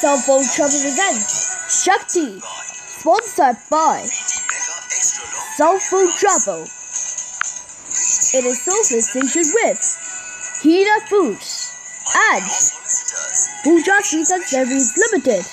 Southall Travel Presents Shakti, sponsored by Southall Travel in association with Hina Foods and Pooja Pizza and Service Limited.